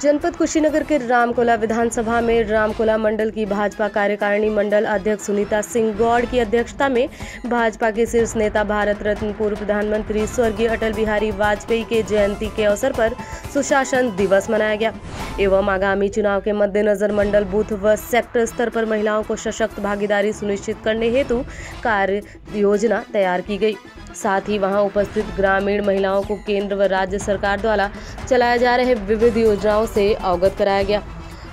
जनपद कुशीनगर के रामकोला विधानसभा में रामकोला मंडल की भाजपा कार्यकारिणी मंडल अध्यक्ष सुनीता सिंह गौड़ की अध्यक्षता में भाजपा के शीर्ष नेता भारत रत्न पूर्व प्रधानमंत्री स्वर्गीय अटल बिहारी वाजपेयी के जयंती के अवसर पर सुशासन दिवस मनाया गया। एवं आगामी चुनाव के मद्देनजर मंडल बूथ व सेक्टर स्तर पर महिलाओं को सशक्त भागीदारी सुनिश्चित करने हेतु कार्य योजना तैयार की गई। साथ ही वहाँ उपस्थित ग्रामीण महिलाओं को केंद्र व राज्य सरकार द्वारा चलाए जा रहे विविध योजनाओं से अवगत कराया गया।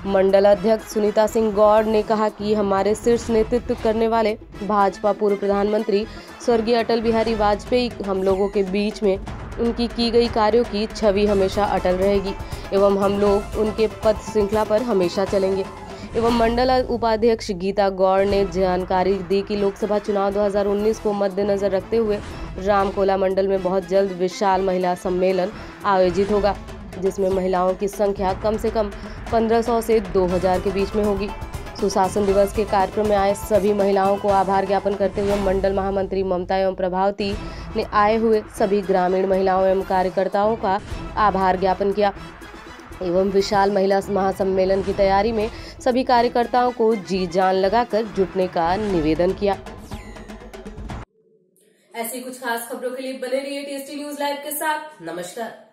मंडल अध्यक्ष सुनीता सिंह गौड़ ने कहा कि हमारे शीर्ष नेतृत्व करने वाले भाजपा पूर्व प्रधानमंत्री स्वर्गीय अटल बिहारी वाजपेयी, हम लोगों के बीच में उनकी की गई कार्यों की छवि हमेशा अटल रहेगी एवं हम लोग उनके पद श्रृंखला पर हमेशा चलेंगे। एवं मंडल उपाध्यक्ष गीता गौड़ ने जानकारी दी कि लोकसभा चुनाव 2019 को मद्देनजर रखते हुए रामकोला मंडल में बहुत जल्द विशाल महिला सम्मेलन आयोजित होगा, जिसमें महिलाओं की संख्या कम से कम 1500 से 2000 के बीच में होगी। सुशासन दिवस के कार्यक्रम में आए सभी महिलाओं को आभार ज्ञापन करते हुए मंडल महामंत्री ममता एवं प्रभावती ने आए हुए सभी ग्रामीण महिलाओं एवं कार्यकर्ताओं का आभार ज्ञापन किया। एवं विशाल महिला महासम्मेलन की तैयारी में सभी कार्यकर्ताओं को जी जान लगाकर जुटने का निवेदन किया। ऐसी कुछ खास खबरों के लिए बने रहिए टेस्टी न्यूज़ लाइव के साथ। नमस्कार।